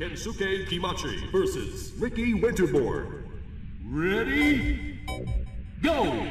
Kensuke Kimachi versus Ricky Winterborn. Ready? Go!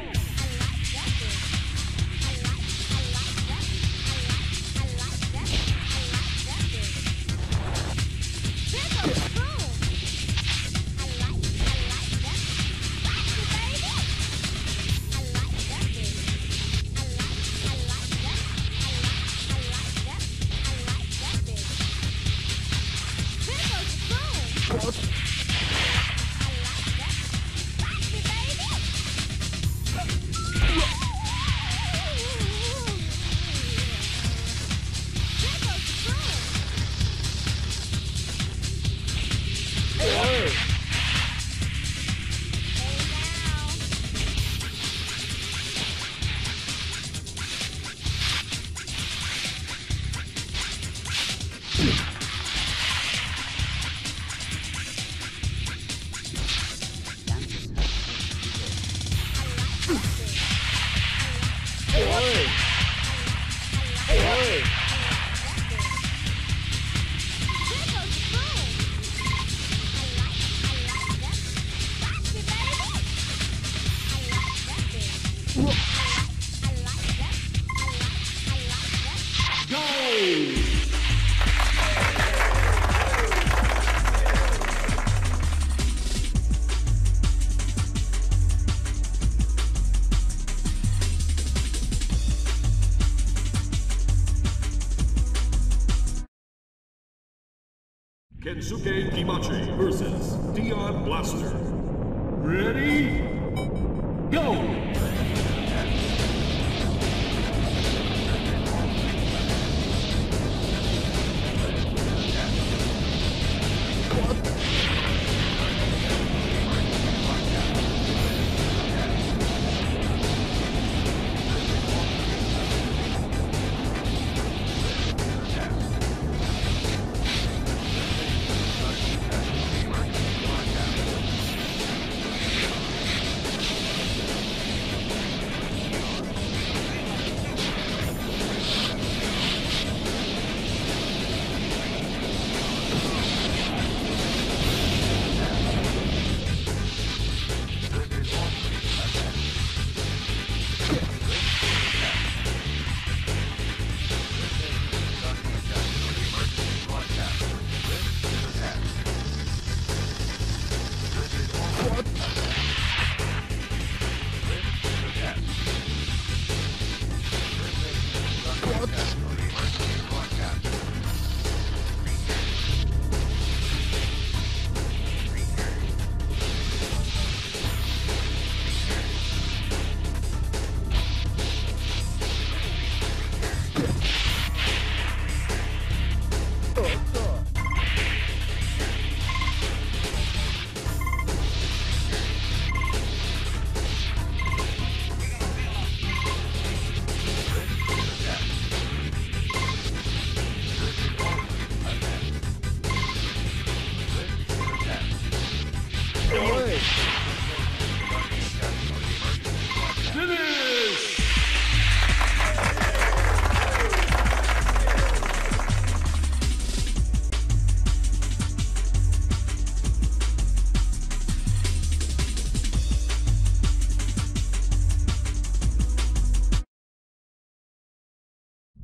Kensuke Kimachi versus Dion Blaster. Ready? Go!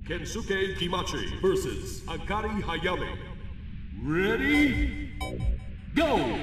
Kensuke Kimachi versus Akari Hayami. Ready? Go!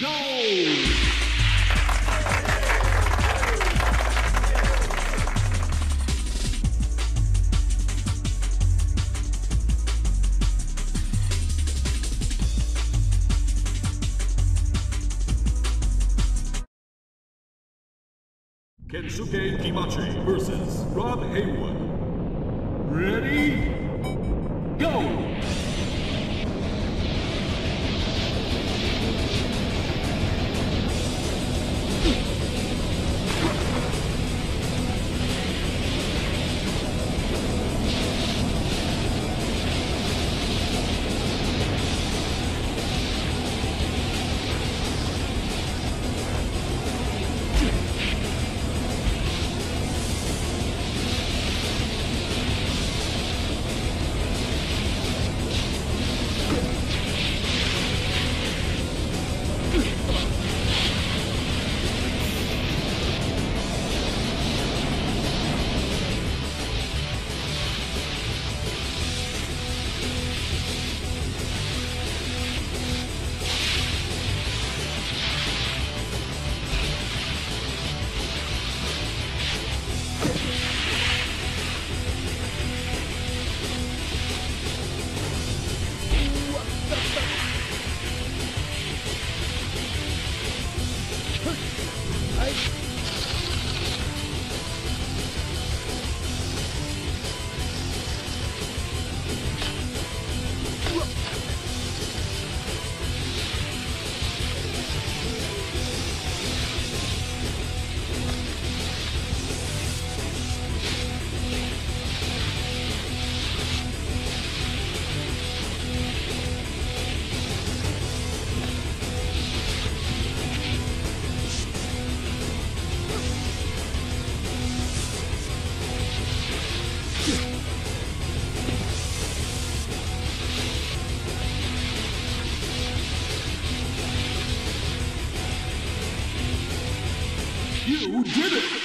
go! Kensuke Kimachi versus Rob Haywood. Ready? Go! You did it!